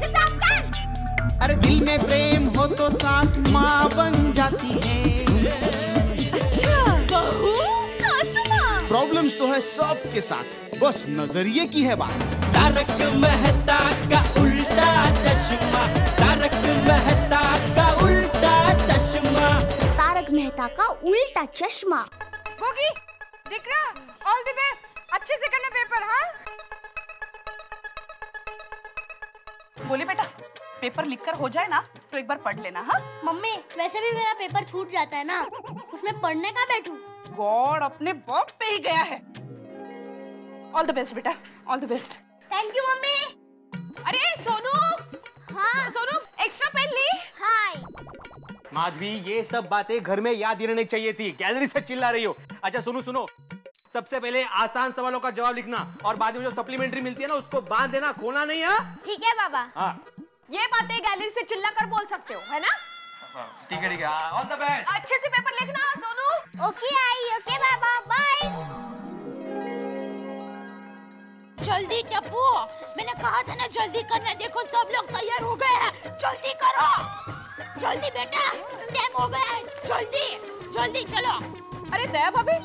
से साफ़ कर। अरे दिल में प्रेम हो तो सास माँ बन जाती है। अच्छा बहू सास माँ। प्रॉब्लम्स तो है सबके साथ बस नज़रिए की है बात। तारक मेहता का उल्टा चश्मा तारक मेहता का उल्टा चश्मा। तारक मेहता का उल्टा चश्मा। होगी? दिख रहा? ऑल द बेस्ट अच्छे से करना पेपर हाँ? बोले बेटा पेपर लिखकर हो जाए ना तो एक बार पढ़ लेना हाँ? मम्मी वैसे भी मेरा पेपर छूट जाता है ना उसमें पढ़ने का बैठू? गॉड अपने बॉब पे ही गया है। ऑल द बेस्ट बेटा all the best thank you mummy. अरे सोनू! हाँ? सोनू एक्स्ट्रा पेन ली। हाय माधवी ये सब बातें घर में याद ही रहनी चाहिए थी। गैलरी से चिल्ला रही हो। अच्छा सुनो सुनो। सबसे पहले आसान सवालों का जवाब लिखना और बाद में जो सप्लीमेंट्री मिलती है ना उसको बाँध देना। खोना नहीं है? ठीक है बाबा। हाँ। ये बातें गैलरी से चिल्ला कर बोल सकते हो है ना? ठीक है ठीक है। ऑल द बेस्ट अच्छे से पेपर लिखना सोनू। ओके आई। ओके बाबा। बाय जल्दी टप्पू मैंने कहा था ना जल्दी करना। देखो सब लोग तैयार हो गए हैं। जल्दी करो। जल्दी बेटा टाइम हो गया है। जल्दी जल्दी चलो। अरे दया भाभी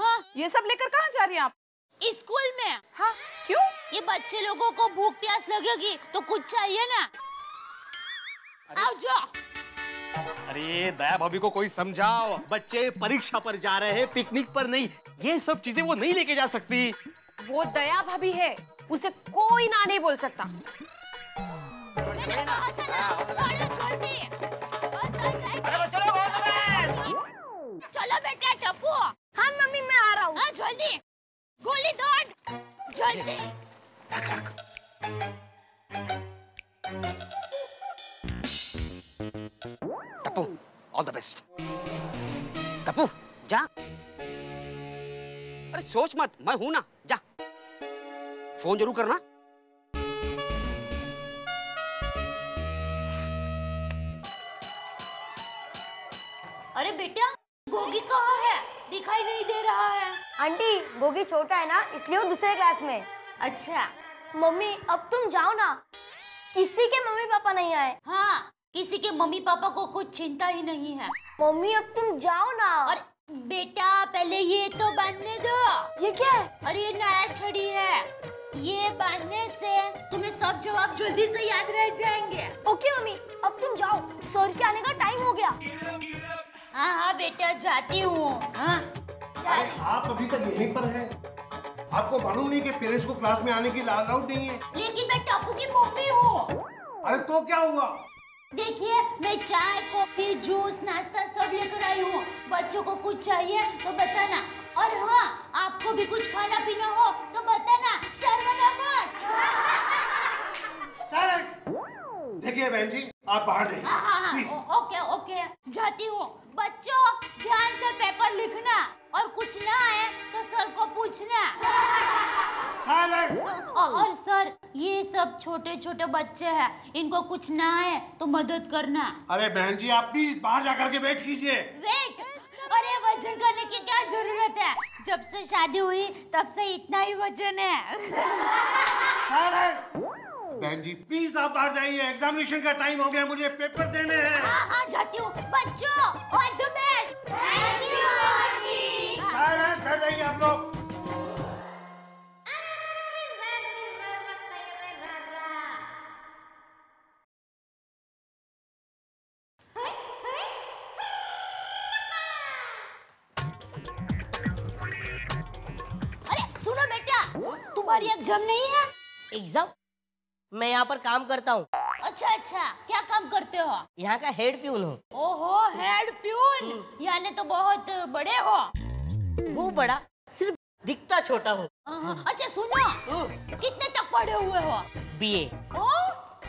हाँ ये सब लेकर कहाँ जा रही हैं आप? स्कूल में। हाँ क्यों? ये बच्चे लोगों को भूख प्यास लगेगी तो कुछ चाहिए ना? आओ जाओ। अरे दया भाभी को कोई समझाओ। बच्चे परीक्षा पर जा रहे हैं पिकनिक पर नहीं। ये सब चीज़ें वो नहीं लेके जा सकती। वो दया भाभी है उसे कोई ना नहीं बोल सकता। मत मैं हूँ ना जा। फ़ोन ज़रूर करना। अरे बेटा गोगी कहाँ है? दिखाई नहीं दे रहा है। आंटी गोगी छोटा है ना इसलिए वो दूसरे क्लास में। अच्छा मम्मी अब तुम जाओ ना। किसी के मम्मी पापा नहीं आए। हाँ किसी के मम्मी पापा को कुछ चिंता ही नहीं है। मम्मी अब तुम जाओ ना। और बेटा पहले ये तो बांधने दो। ये क्या है? अरे ये नया छड़ी है। ये बांधने से तुम्हें सब जवाब जल्दी से याद रह जाएँगे। ओके मम्मी अब तुम जाओ। सर के आने का टाइम हो गया। हाँ हाँ बेटा जाती हूँ। हाँ। आप अभी तक यहीं पर हैं। आपको मालूम नहीं कि पेरेंट्स को क्लास में आने की अलाउड नहीं है। लेकिन मैं टापू की मम्मी हूँ। अरे तो क्या हुआ? देखिए, मैं चाय, कॉफ़ी, जूस, नाश्ता सब लेकर आई हूँ। बच्चों को कुछ चाहिए तो बताना। और हाँ आपको भी कुछ खाना पीना हो तो बताना। शर्मा मत देखिए, बहन जी। आप बाहर जाइए। हाँ हाँ हाँ ओके ओके। जाती हूँ। बच्चों ध्यान से पेपर लिखना और कुछ ना आए तो सर को पूछना। और सर ये सब छोटे छोटे बच्चे हैं। इनको कुछ ना आए तो मदद करना। अरे बहन जी आप प्लीज़ बाहर जाकर के वेट कीजिए। वेट अरे वज़न करने की क्या ज़रूरत है? जब से शादी हुई तब से इतना ही वज़न है. बहन जी प्लीज़ आप बाहर जाइए। एग्जामिनेशन का टाइम हो गया मुझे पेपर देने हैं। हाँ हाँ जाती हूँ। बच्चों all the best thank you silence बैठ जाइए आप लोग। अरे सुनो बेटा तुम्हारी एग्ज़ाम नहीं है? एग्ज़ाम मैं यहाँ पर काम करता हूँ। अच्छा अच्छा। क्या काम करते हो? यहाँ का हेड प्यून हूँ। ओहो हेड प्यून यानी तो बहुत बड़े हो। वो बड़ा सिर्फ़ दिखता छोटा हूँ। हाँ, अच्छा सुनो। कितने तक पढ़े हुए हो? बीए ओ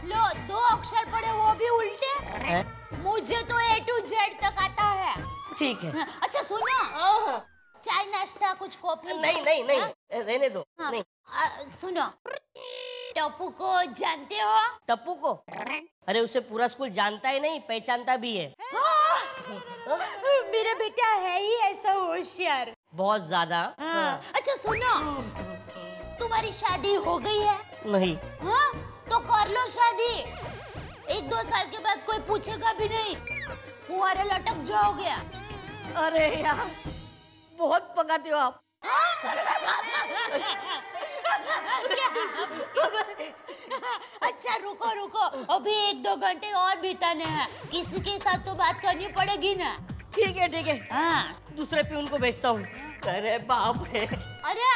लो दो अक्षर पढ़े वो भी उल्टे? है? मुझे तो ए टू जेड तक आता है। ठीक है। अच्छा सुनो। चाय नाश्ता कुछ कॉफ़ी? नहीं नहीं नहीं। रहने दो। हाँ, नहीं। सुनो। टप्पू को जानते हो? टप्पू को? अरे उसे पूरा स्कूल जानता ही नहीं पहचानता भी है। हाँ, मेरा बेटा है ही ऐसा होशियार। बहुत ज़्यादा। हाँ, अच्छा सुनो। तुम्हारी शादी हो गई है? नहीं। हाँ? तो कर लो शादी। एक दो साल के बाद कोई पूछेगा भी नहीं। फुहारे लटक जाओगे। अरे यार बहुत पकाते हो आप। अच्छा रुको रुको। अभी एक दो घंटे और बिताने हैं। किसी के साथ तो बात करनी पड़ेगी ना? ठीक है ठीक है। हाँ। दूसरे पे उनको भेजता हूँ। अरे बाप रे। अरे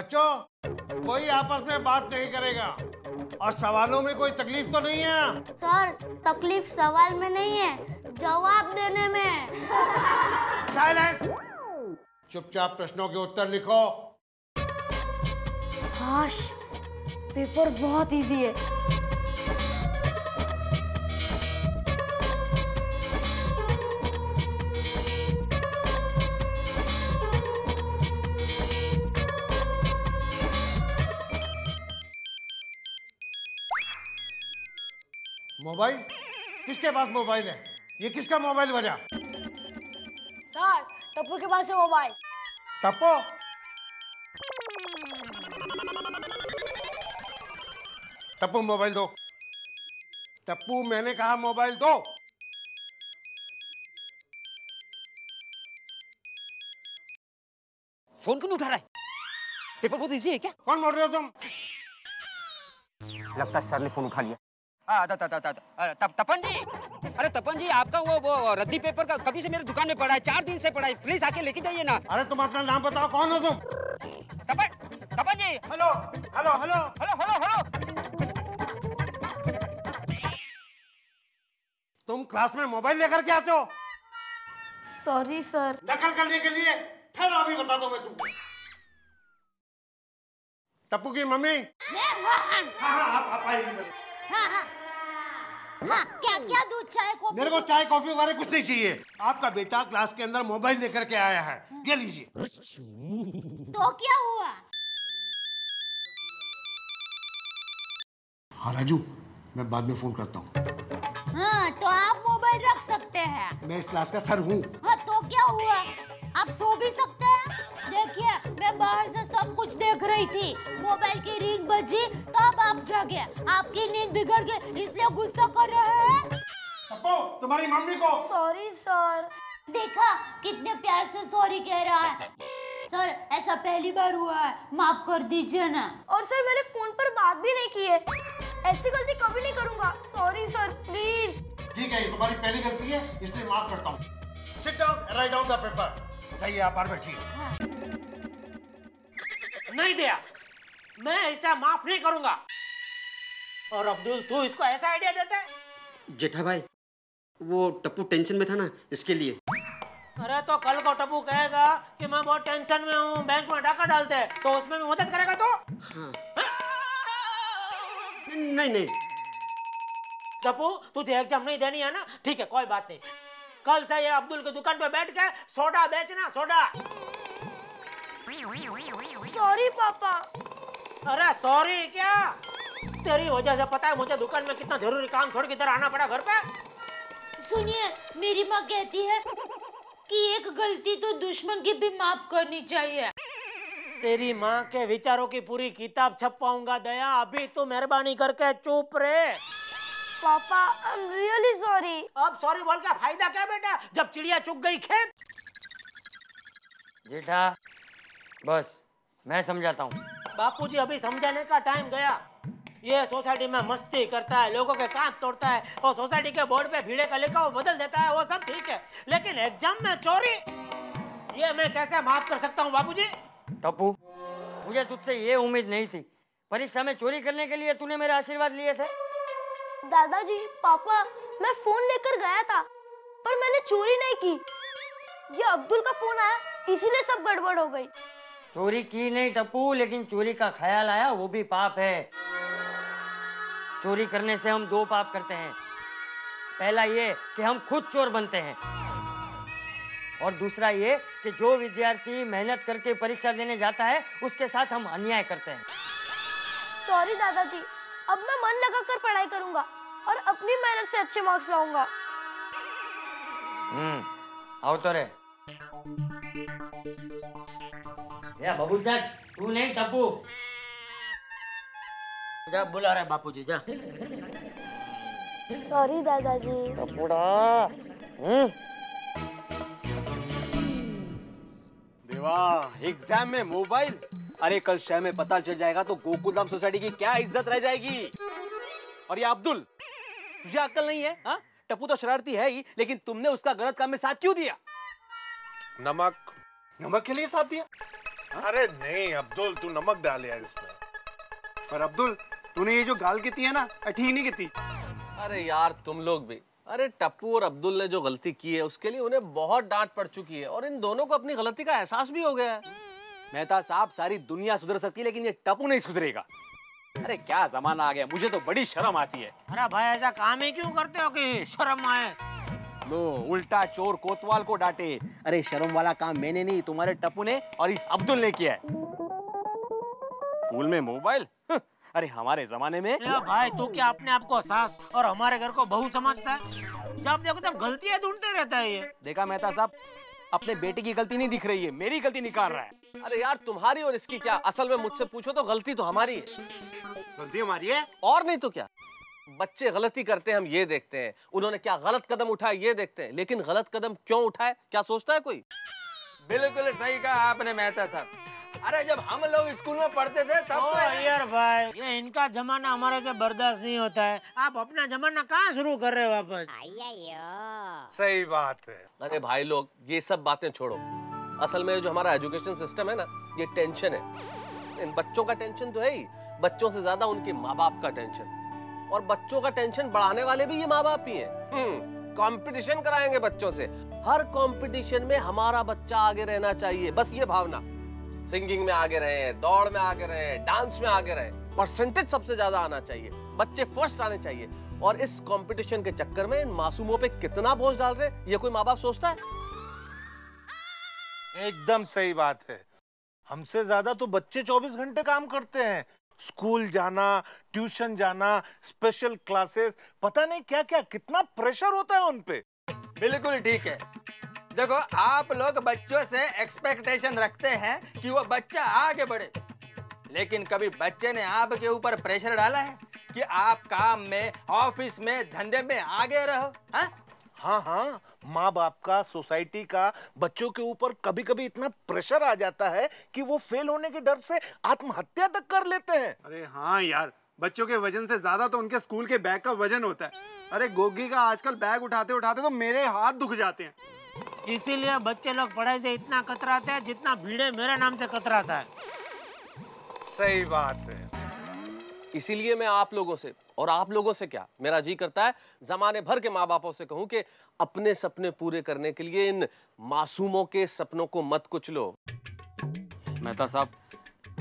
बच्चों कोई आपस में बात नहीं करेगा। और सवालों में कोई तकलीफ़ तो नहीं है? सर तकलीफ़ सवाल में नहीं है जवाब देने में। साइलेंस! चुपचाप प्रश्नों के उत्तर लिखो। हाश पेपर बहुत इजी है। मोबाइल? किसके पास मोबाइल है? ये किसका मोबाइल बजा? सर टप्पू के पास है मोबाइल। टप्पो? टप्पू मोबाइल दो। टप्पू मैंने कहा मोबाइल दो। फ़ोन क्यों उठा रहा है? पेपर बहुत इजी है क्या? कौन बोल रहे हो तुम? लगता है सर ने फ़ोन उठा लिया। आ, त, त, अ, तपन जी। अरे तपन जी आपका वो वो रद्दी पेपर का कभी से मेरे दुकान में पड़ा है चार दिन से पड़ा है। प्लीज़ आके लेके जाइए ना। अरे तुम अपना नाम बताओ कौन हो तुम? Tapan Tapan ji. Hello hello hello. Hello hello hello. तुम क्लास में मोबाइल लेकर के आते हो? सॉरी सर नकल करने के लिए ठहरो अभी बता दो मैं तुमको। टप्पू की मम्मी? हाँ हाँ हाँ आप आप आइए। इधर। हाँ हाँ। हाँ क्या क्या दूध चाय कॉफ़ी? मेरे को चाय कॉफ़ी वगैरह कुछ नहीं चाहिए। आपका बेटा क्लास के अंदर मोबाइल लेकर के आया है। ये लीजिए। तो क्या हुआ? हाँ राजू मैं बाद में फ़ोन करता हूँ। हाँ तो आप मोबाइल रख सकते हैं। मैं इस क्लास का सर हूँ। हाँ तो क्या हुआ? आप सो भी सकते हैं। देखिए मैं बाहर से सब कुछ देख रही थी। मोबाइल की रिंग बजी तब आप जगे। आपकी नींद बिगड़ गई इसलिए गुस्सा कर रहे हैं। तुम्हारी मम्मी को। सॉरी सर देखा कितने प्यार से सॉरी कह रहा है। सर ऐसा पहली बार हुआ है। माफ़ कर दीजिए ना। और सर मैंने फ़ोन पर बात भी नहीं की है। ऐसी गलती कभी नहीं करूँगा। सॉरी सर प्लीज़ ठीक है ये तुम्हारी पहली गलती है इसलिए माफ़ करता हूँ। Sit down write down the paper जाइए आप बाहर बैठिए। नहीं दिया। मैं ऐसा माफ़ नहीं करूँगा। और अब्दुल तू इसको ऐसा आइडिया देता है? जेठा भाई वो टप्पू टेंशन में था ना इसके लिए। अरे तो कल को टप्पू कहेगा कि मैं बहुत टेंशन में हूँ बैंक में डाका डालते हैं तो उसमें भी मदद करेगा तो? हाँ। नहीं नहीं। टप्पू तुझे एग्ज़ाम नहीं देनी है ना? ठीक है कोई बात नहीं। कल से ये अब्दुल की दुकान पे बैठ के सोडा बेचना सोडा। सॉरी पापा। अरे सॉरी क्या? तेरी वजह से पता है मुझे दुकान में कितना ज़रूरी काम छोड़ के इधर आना पड़ा घर पे? सुनिए मेरी माँ कहती है कि एक गलती तो दुश्मन की भी माफ़ करनी चाहिए। तेरी माँ के विचारों की पूरी किताब छप पाऊँगा दया। अभी तू मेहरबानी करके चुप रहे पापा आई एम रियली सॉरी अब सॉरी बोल का फ़ायदा क्या बेटा? जब चिड़िया चुग गई खेत। जेठा बस मैं समझाता हूँ। बापूजी अभी समझाने का टाइम गया। ये सोसाइटी में मस्ती करता है लोगों के कान तोड़ता है और सोसाइटी के बोर्ड पे भीड़े का लिखा वो बदल देता है वो सब ठीक है लेकिन एग्ज़ाम में चोरी। ये मैं कैसे माफ़ कर सकता हूँ बाबूजी टप्पू मुझे तुझसे ये उम्मीद नहीं थी। परीक्षा में चोरी करने के लिए तूने मेरे आशीर्वाद लिए थे। दादाजी पापा मैं फ़ोन लेकर गया था पर मैंने चोरी नहीं की। ये अब्दुल का फ़ोन आया इसीलिए सब गड़बड़ हो गई। चोरी की नहीं टप्पू लेकिन चोरी का ख्याल आया वो भी पाप है। चोरी करने से हम दो पाप करते हैं। पहला ये कि हम खुद चोर बनते हैं। और दूसरा ये कि जो विद्यार्थी मेहनत करके परीक्षा देने जाता है उसके साथ हम अन्याय करते हैं। सॉरी दादाजी अब मैं मन लगा कर पढ़ाई करूँगा और अपनी मेहनत से अच्छे मार्क्स लाऊँगा। हम्म आओ तो रे या बाबू जान तू नहीं टप्पू जा बुला रहे बापूजी जा सॉरी दादाजी टप्पूड़ा हम्म देवा एग्ज़ाम में मोबाइल अरे कल शहर में पता चल जाएगा तो गोकुलधाम सोसाइटी की क्या इज़्ज़त रह जाएगी। और ये अब्दुल तुझे अक्ल नहीं है हाँ? टप्पू तो शरारती है ही लेकिन तुमने उसका गलत काम में साथ क्यों दिया? नमक। नमक के लिए साथ दिया? अरे नहीं अब्दुल तू नमक डाल यार इसमें पर। अब्दुल तूने ये जो गाल की है ना ठीक नहीं की अरे यार तुम लोग भी। अरे टप्पू और अब्दुल ने जो गलती की है उसके लिए उन्हें बहुत डांट पड़ चुकी है और इन दोनों को अपनी गलती का एहसास भी हो गया है। मेहता साहब सारी दुनिया सुधर सकती है लेकिन ये टप्पू नहीं सुधरेगा। अरे क्या जमाना आ गया मुझे तो बड़ी शर्म आती है। अरे भाई ऐसा काम ही क्यों करते हो कि शर्म आए? लो उल्टा चोर कोतवाल को डांटे। अरे शर्म वाला काम मैंने नहीं तुम्हारे टप्पू ने और इस अब्दुल ने किया है। स्कूल में मोबाइल? अरे हमारे जमाने में। या भाई तू क्या अपने आप को सास और हमारे घर को बहू समझता है? जब देखो तब गलतियाँ ढूंढते रहता है ये। देखा मेहता साहब अपने बेटे की गलती नहीं दिख रही है मेरी गलती निकाल रहा है। अरे यार तुम्हारी और इसकी क्या? असल में मुझसे पूछो तो गलती तो हमारी है। गलती हमारी है? और नहीं तो क्या? बच्चे गलती करते हैं हम ये देखते हैं। उन्होंने क्या गलत कदम उठाए ये देखते हैं। लेकिन गलत कदम क्यों उठाए? क्या सोचता है कोई? बिल्कुल सही कहा आपने मेहता साहब। अरे जब हम लोग स्कूल में पढ़ते थे तब ओ तो यार भाई ये इनका जमाना हमारे से बर्दाश्त नहीं होता है। आप अपना जमाना कहाँ शुरू कर रहे हो वापस? सही बात है। अरे भाई लोग ये सब बातें छोड़ो। असल में जो हमारा एजुकेशन सिस्टम है ना ये टेंशन है। इन बच्चों का टेंशन तो है ही। बच्चों से ज़्यादा उनके माँ बाप का टेंशन। और बच्चों का टेंशन बढ़ाने वाले भी ये माँ बाप ही। हैं कंपटीशन कराएँगे बच्चों से। हर कंपटीशन में हमारा बच्चा आगे रहना चाहिए। बस ये भावना। सिंगिंग में आगे रहे, दौड़ में आगे रहे डांस में आगे रहे। परसेंटेज सबसे ज़्यादा आना चाहिए। बच्चे फ़र्स्ट आने चाहिए। और इस कंपटीशन के चक्कर में इन मासूमों पे कितना बोझ डाल रहे ये कोई माँ बाप सोचता है? एकदम सही बात है। हमसे ज़्यादा तो बच्चे 24 घंटे काम करते हैं। स्कूल जाना, ट्यूशन जाना स्पेशल क्लासेस पता नहीं क्या क्या कितना प्रेशर होता है उन पे। बिल्कुल ठीक है। देखो, आप लोग बच्चों से एक्सपेक्टेशन रखते हैं कि वो बच्चा आगे बढ़े। लेकिन कभी बच्चे ने आपके ऊपर प्रेशर डाला है कि आप काम में ऑफ़िस में, धंधे में आगे रहो, हा? हाँ हाँ माँ बाप का सोसाइटी का बच्चों के ऊपर कभी कभी इतना प्रेशर आ जाता है कि वो फेल होने के डर से आत्महत्या तक कर लेते हैं। अरे हाँ यार बच्चों के वज़न से ज़्यादा तो उनके स्कूल के बैग का वज़न होता है। अरे गोगी का आजकल बैग उठाते उठाते तो मेरे हाथ दुख जाते हैं। इसीलिए बच्चे लोग पढ़ाई से इतना कतराते हैं जितना भीड़े मेरे नाम से कतराता है। सही बात है। इसीलिए मैं आप लोगों से और आप लोगों से क्या? मेरा जी करता है जमाने भर के माँ बापों से कहूँ कि अपने सपने पूरे करने के लिए इन मासूमों के सपनों को मत कुचलो मेहता साहब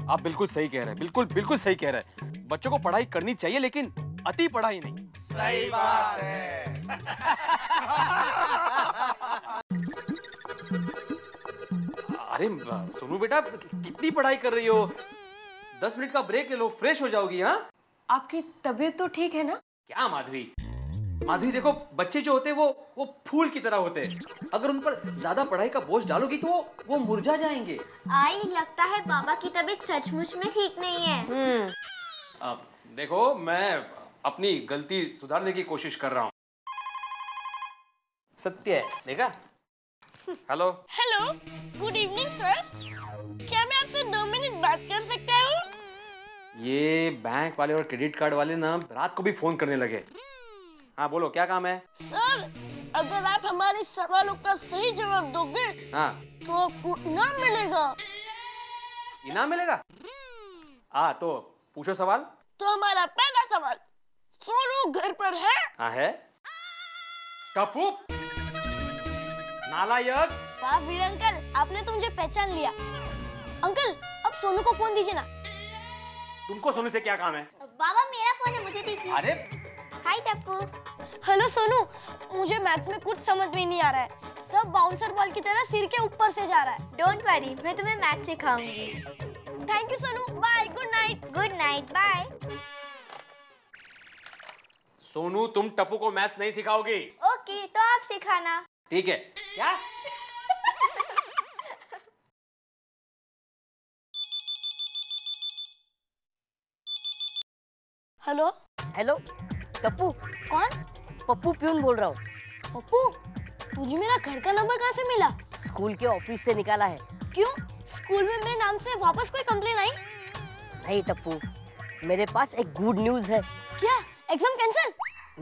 आप बिल्कुल सही कह रहे हैं बिल्कुल बिल्कुल सही कह रहे हैं। बच्चों को पढ़ाई करनी चाहिए लेकिन अति पढ़ाई नहीं। सही बात है। अरे सोनू बेटा कितनी पढ़ाई कर रही हो? दस मिनट का ब्रेक ले लो फ्रेश हो जाओगी हाँ? आपकी तबीयत तो ठीक है ना? क्या माधवी? माधवी देखो बच्चे जो होते हैं वो वो फूल की तरह होते हैं। अगर उन पर ज़्यादा पढ़ाई का बोझ डालोगी तो वो वो मुरझा जाएँगे। आई लगता है बाबा की तबीयत सचमुच में ठीक नहीं है। अब देखो मैं अपनी गलती सुधारने की कोशिश कर रहा हूँ। सत्य है देखा? Hello? Hello good evening sir क्या मैं आपसे दो मिनट बात कर सकता हूँ? ये बैंक वाले और क्रेडिट कार्ड वाले ना रात को भी फ़ोन करने लगे। हाँ बोलो क्या काम है? सर अगर आप हमारे सवालों का सही जवाब दोगे हाँ। तो आपको इनाम मिलेगा। इनाम मिलेगा? हाँ तो पूछो सवाल। तो हमारा पहला सवाल सोनू घर पर है? हाँ है। टप्पू नालायक। वाह वीर अंकल आपने तो मुझे पहचान लिया। अंकल अब सोनू को फ़ोन दीजिए ना। तुमको सोनू से क्या काम है? बाबा मेरा फ़ोन है मुझे दीजिए। अरे। Hi Tappu hello Sonu. मुझे मैथ्स में कुछ समझ में नहीं आ रहा है। सब बाउंसर बॉल की तरह सिर के ऊपर से जा रहा है। डोंट वरी मैं तुम्हें math सिखाऊँगी। Thank you Sonu. Bye good night good night bye Sonu तुम टप्पू को मैथ्स नहीं सिखाओगी। ओके तो आप सिखाना। ठीक है। क्या? हेलो? हेलो? पप्पू? कौन? पप्पू प्यून बोल रहा हूँ। पप्पू तुझे मेरा घर का नंबर कहाँ से मिला? स्कूल के ऑफ़िस से निकाला है। क्यों? स्कूल में मेरे नाम से वापस कोई कंप्लेन आई? नहीं टप्पू मेरे पास एक गुड न्यूज़ है। क्या? एग्ज़ाम कैंसिल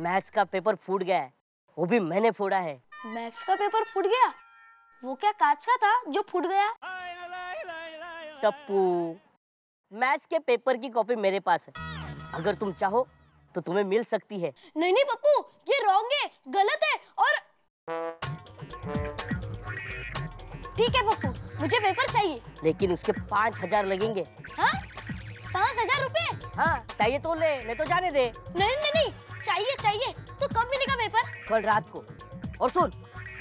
मैथ्स का पेपर फूट गया है। वो भी मैंने फोड़ा है। मैथ्स का पेपर फूट गया? वो क्या कांच का था जो फूट गया? टप्पू मैथ्स के पेपर की कॉपी मेरे पास है। अगर तुम चाहो तो तुम्हें मिल सकती है। नहीं नहीं पप्पू ये रॉन्ग है गलत है और ठीक है पप्पू मुझे पेपर चाहिए। लेकिन उसके पाँच हज़ार लगेंगे। हाँ? पाँच हज़ार रुपए? हाँ चाहिए तो ले नहीं तो जाने दे। नहीं नहीं नहीं चाहिए चाहिए तो कब मिलेगा पेपर कल रात को। और सुन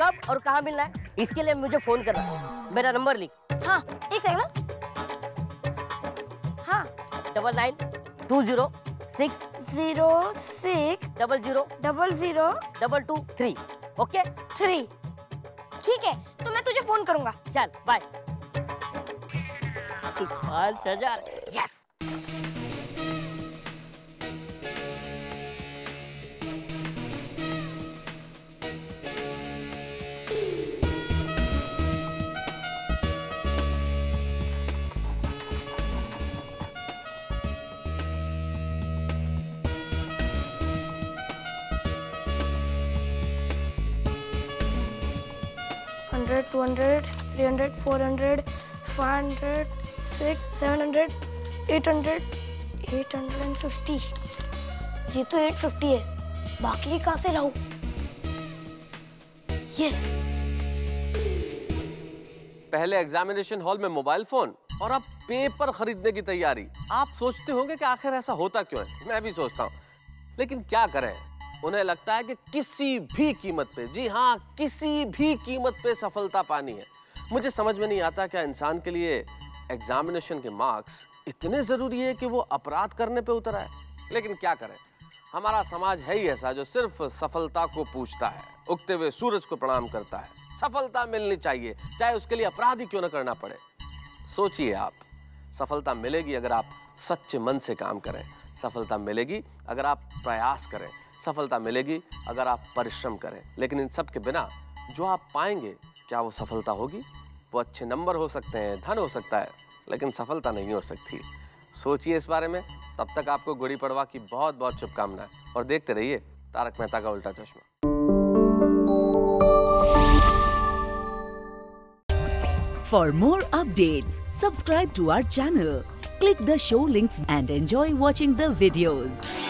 कब और कहाँ मिलना है? इसके लिए मुझे फ़ोन करना। मेरा नंबर लिख। हाँ एक सेकंड हाँ। Double nine two zero six zero six double zero double zero double two three okay three ठीक है तो मैं तुझे फ़ोन करूँगा। चल बाय पाँच हज़ार 100 200 300 400 500 6 700 800 850 ये तो 850 है। बाकी कहाँ से लाऊ? Yes. पहले एग्जामिनेशन हॉल में मोबाइल फ़ोन और अब पेपर खरीदने की तैयारी। आप सोचते होंगे कि आखिर ऐसा होता क्यों है? मैं भी सोचता हूँ। लेकिन क्या करें? उन्हें लगता है कि किसी भी कीमत पे, जी हाँ किसी भी कीमत पे सफलता पानी है। मुझे समझ में नहीं आता क्या इंसान के लिए एग्जामिनेशन के मार्क्स इतने ज़रूरी है कि वो अपराध करने पे उतर आए लेकिन क्या करें? हमारा समाज है ही ऐसा जो सिर्फ़ सफलता को पूछता है, उगते हुए सूरज को प्रणाम करता है। सफलता मिलनी चाहिए, चाहे उसके लिए अपराध ही क्यों ना करना पड़े। सोचिए आप, सफलता मिलेगी अगर आप सच्चे मन से काम करें। सफलता मिलेगी अगर आप प्रयास करें। सफलता मिलेगी अगर आप परिश्रम करें। लेकिन इन सब के बिना जो आप पाएँगे क्या वो सफलता होगी? वो अच्छे नंबर हो सकते हैं धन हो सकता है लेकिन सफलता नहीं हो सकती। सोचिए इस बारे में। तब तक आपको गुड़ी पड़वा की बहुत बहुत शुभकामनाएँ। और देखते रहिए तारक मेहता का उल्टा चश्मा। For more updates, subscribe to our channel, click the show links and enjoy watching the.